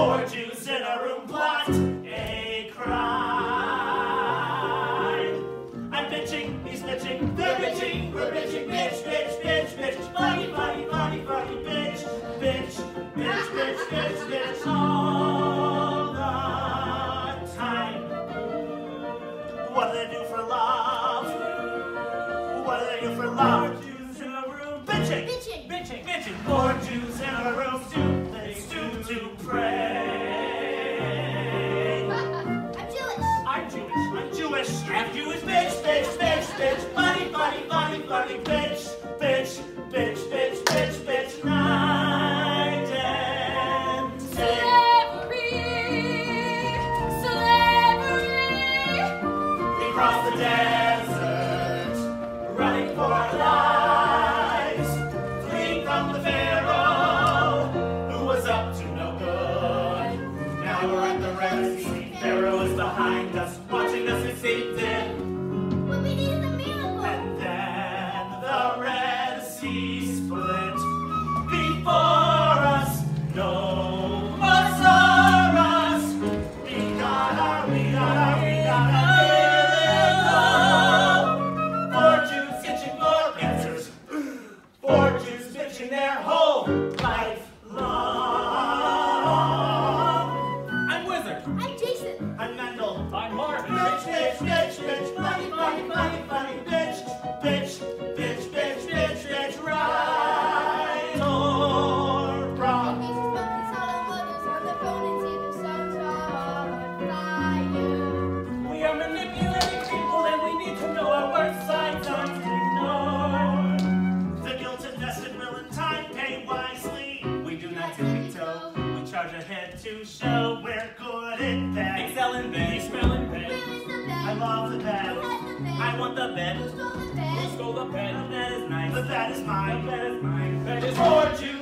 Four Jews in a room plot a crime. I'm bitching, he's bitching, they're bitching, we're bitching, bitch, bitch, bitch, bitch, funny, funny, funny, funny, bitch, bitch, bitch, bitch, bitch, bitch, bitch, all the time. What do they do for love? What do they do for love? Four Jews in a room, bitching, bitching, bitching, bitching, four Jews in a room. baby. Let's show we're good at that. Excel in bed. Excel in bed. I love the bed. I want the bed. Who stole the bed? Who stole the bed? The bed is nice. The bed is mine. The bed is mine. The bed is for you.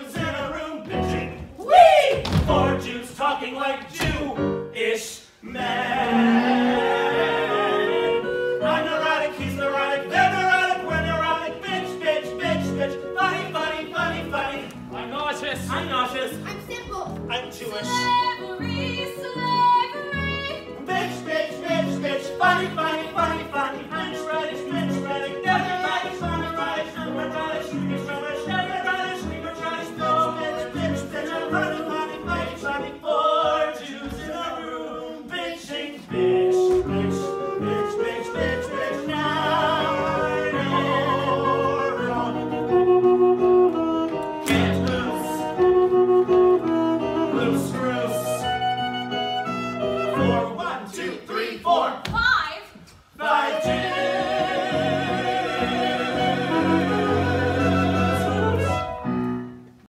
I'm nauseous. I'm simple. I'm Jewish. Slavery, monstrous. For